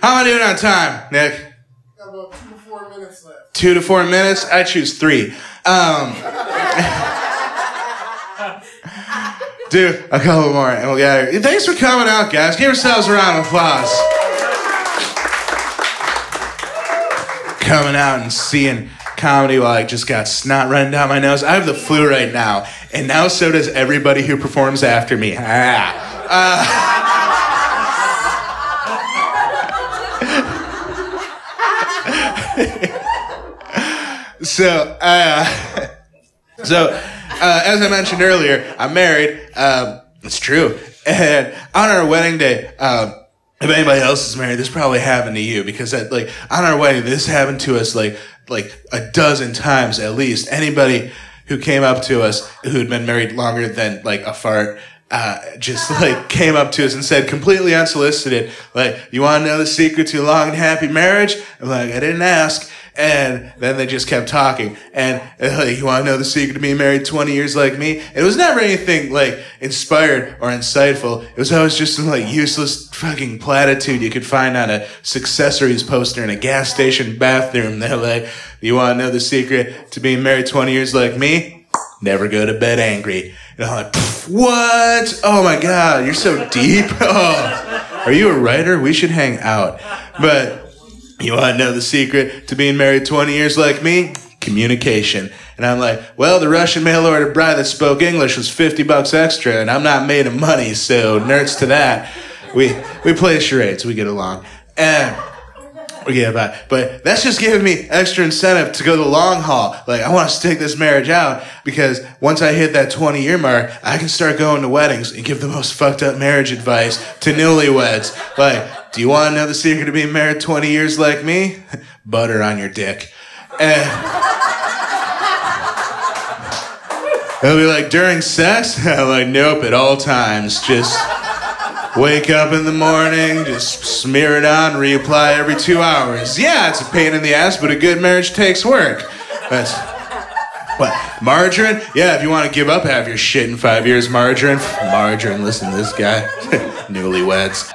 How am I doing on time, Nick? About two to four minutes left. Two to four minutes? I choose three. Um, do a couple more and we'll get out. Thanks for coming out, guys. Give yourselves a round of applause. Coming out and seeing comedy while I just got snot running down my nose. I have the flu right now, and now so does everybody who performs after me. Ah. Uh, so, uh, so uh, as I mentioned earlier, I'm married. Um, it's true. And on our wedding day, um, if anybody else is married, this probably happened to you because that, like on our wedding, this happened to us like like a dozen times at least. Anybody who came up to us who'd been married longer than like a fart uh, just like came up to us and said completely unsolicited, like, you want to know the secret to a long and happy marriage? I'm like, I didn't ask. And then they just kept talking. And uh, you want to know the secret to being married 20 years like me? It was never anything like inspired or insightful. It was always just some like useless fucking platitude you could find on a successories poster in a gas station bathroom. They're like, you want to know the secret to being married 20 years like me? Never go to bed angry. And I'm like, what? Oh my God, you're so deep. Oh, are you a writer? We should hang out. But you want to know the secret to being married 20 years like me? Communication. And I'm like, well, the Russian mail order bride that spoke English was 50 bucks extra, and I'm not made of money, so nerds to that. We, we play charades, we get along. And about it. But that's just giving me extra incentive to go the long haul. Like, I want to stick this marriage out because once I hit that 20 year mark, I can start going to weddings and give the most fucked up marriage advice to newlyweds. Like, do you want to know the secret to being married 20 years like me? Butter on your dick. And they'll be like, during sex? I'm like, nope, at all times. Just Wake up in the morning, just smear it on, reapply every two hours. Yeah, it's a pain in the ass, but a good marriage takes work. That's what margarine? Yeah, if you want to give up have your shit in five years, margarine. Margarine. Listen to this guy. Newlyweds.